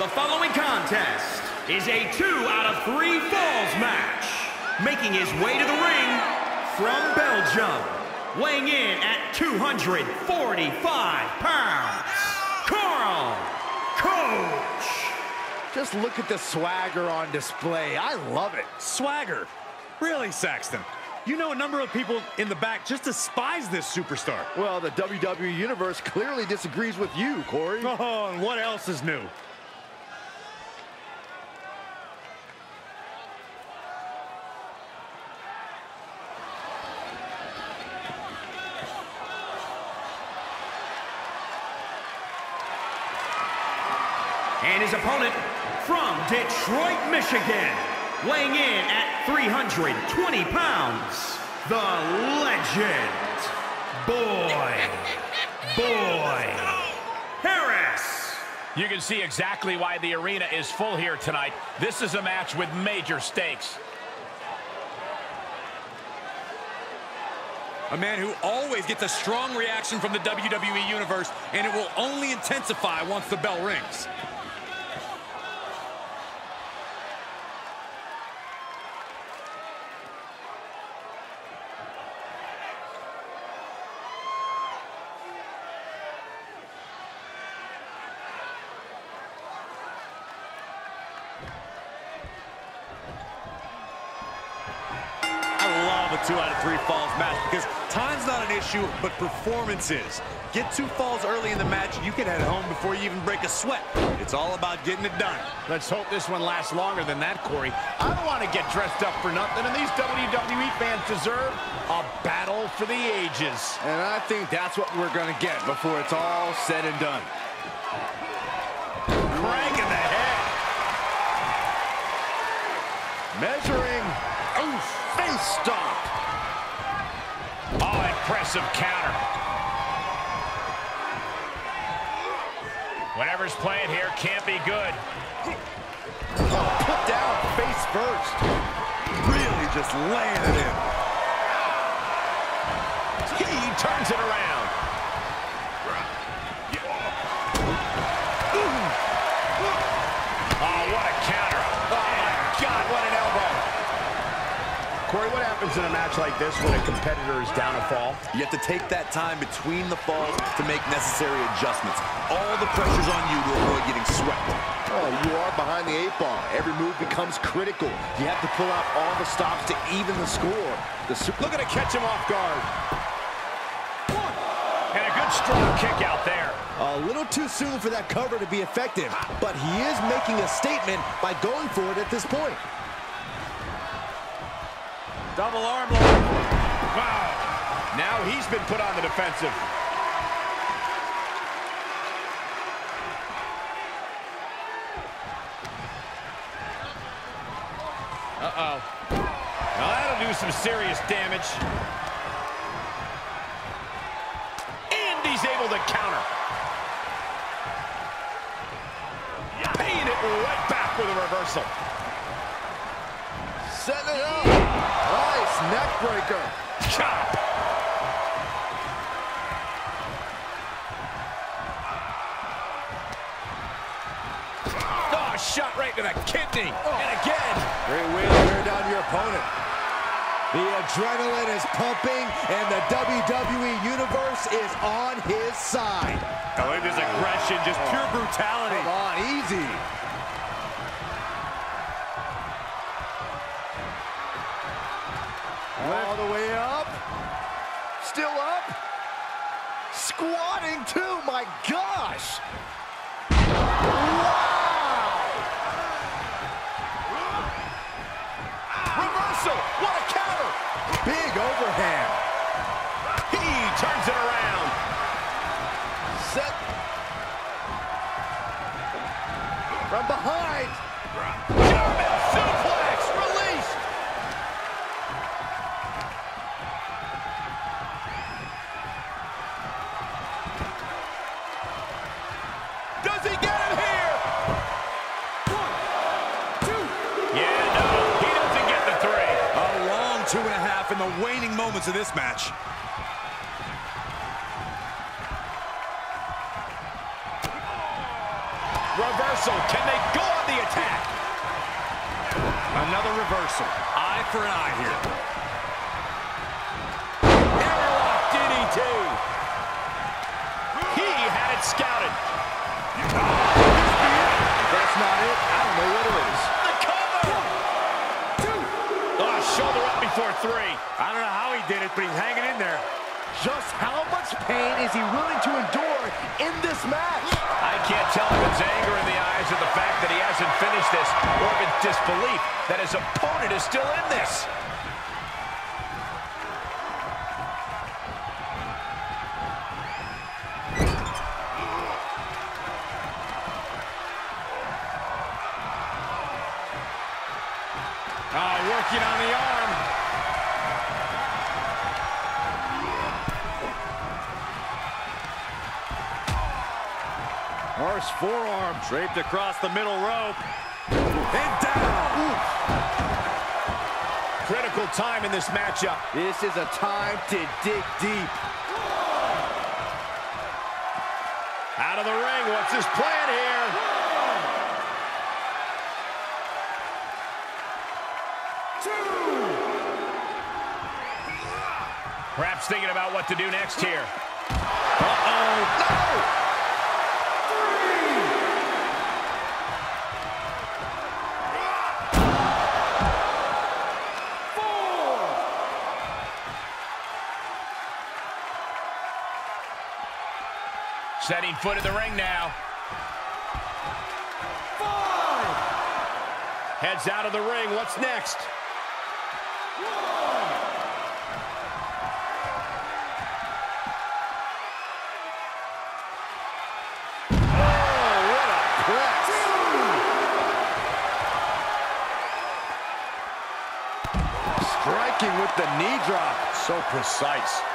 The following contest is a two out of three falls match. Making his way to the ring from Belgium, weighing in at 245 pounds, Carl Coach. Just look at the swagger on display. I love it. Swagger? Really, Saxton? You know a number of people in the back just despise this superstar. Well, the WWE Universe clearly disagrees with you, Corey. Oh, and what else is new? And his opponent from Detroit, Michigan, weighing in at 320 pounds, the legend, Boy, Boy, Harris. You can see exactly why the arena is full here tonight. This is a match with major stakes. A man who always gets a strong reaction from the WWE Universe, and it will only intensify once the bell rings. I love a two out of three falls match because time's not an issue, but performance is. Get two falls early in the match, you can head home before you even break a sweat. It's all about getting it done. Let's hope this one lasts longer than that, Corey. I don't want to get dressed up for nothing, and these WWE fans deserve a battle for the ages. And I think that's what we're going to get before it's all said and done. Crank in the head. Measuring. Oof. Face stomp. Impressive counter. Whatever's playing here can't be good. Oh, put down face first. Really just laying it in. He turns it around. Oh, what a counter. Oh, my God, what an elbow. Corey, what happens in a match like this when a competitor is down a fall? You have to take that time between the falls to make necessary adjustments. All the pressure's on you to avoid getting swept. Oh, you are behind the eight ball. Every move becomes critical. You have to pull out all the stops to even the score. The super Look at it catch him off guard. And a good strong kick out there. A little too soon for that cover to be effective, but he is making a statement by going for it at this point. Double arm lock. Wow. Now he's been put on the defensive. Uh-oh. Now that'll do some serious damage. And he's able to counter. Paying it right back with a reversal. setting it up. Nice neck breaker. Chop. Oh, shot right to the kidney. And again. Great way to wear down your opponent. The adrenaline is pumping, and the WWE Universe is on his side. Oh, this aggression, just pure brutality. Come on, easy. All the way up. Still up. Squatting too, my gosh. Wow. Reversal. What a counter. Big overhand. He turns it around. Set. From behind. German in the waning moments of this match. Reversal. Can they go on the attack? Another reversal. Eye for an eye here. Airlock DDT. He had it scouted. Ah, That's not it. I don't know before three. I don't know how he did it, but he's hanging in there. Just how much pain is he willing to endure in this match? I can't tell if it's anger in the eyes or the fact that he hasn't finished this, or if it's disbelief that his opponent is still in this. Ah, working on the arm. Harsh forearm. Draped across the middle rope. And down. Critical time in this matchup. This is a time to dig deep. Out of the ring. What's his plan here? Perhaps thinking about what to do next here. Setting foot in the ring now. Heads out of the ring. What's next? Striking with the knee drop. So precise.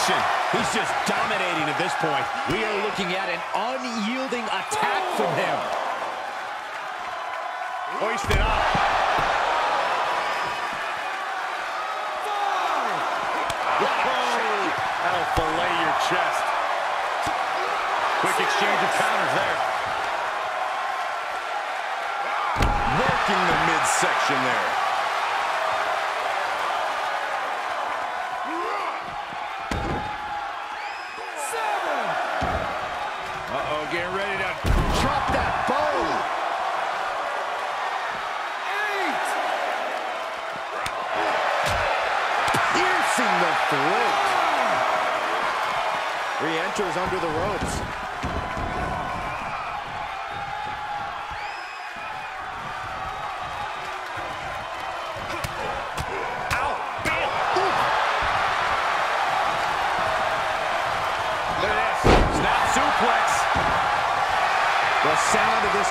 Midsection. He's just dominating at this point. We are looking at an unyielding attack from him. Hoisted up. That'll fillet your chest. Quick exchange of counters there. Working the midsection there. Uh-oh, getting ready to... Drop that bone. Piercing the throat. Re-enters under the ropes.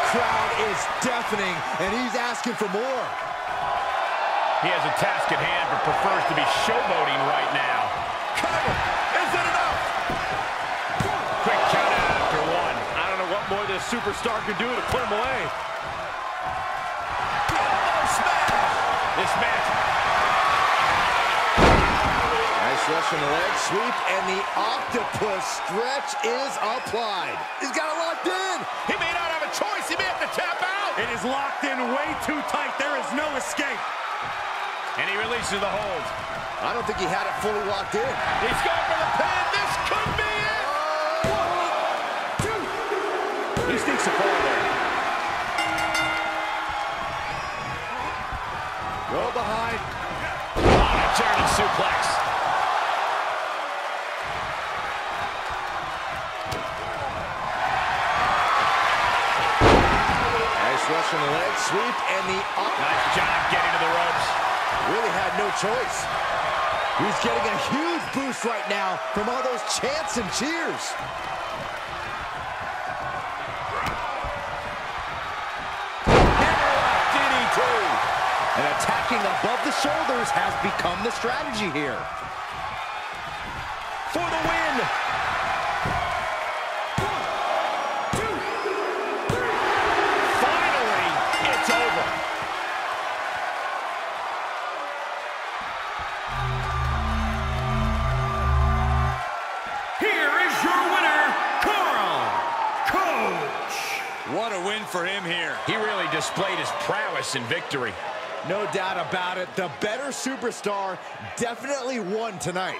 Crowd is deafening, and he's asking for more. He has a task at hand, but prefers to be showboating right now. Cover. Is it enough? Quick count out after one. I don't know what more this superstar can do to put him away. This match Nice Russian leg sweep, and the octopus stretch is applied. He's got it locked in. He may not have a choice. He may have to tap out. It is locked in way too tight. There is no escape. And he releases the hold. I don't think he had it fully locked in. He's going for the pin. This could be it. One, two. He sneaks a fall there. Go behind. On a German suplex. Leg sweep, and the op- Nice job getting to the ropes. really had no choice. He's getting a huge boost right now from all those chants and cheers. And attacking above the shoulders has become the strategy here. For the win. Win for him here. He really displayed his prowess in victory. No doubt about it. The better superstar definitely won tonight.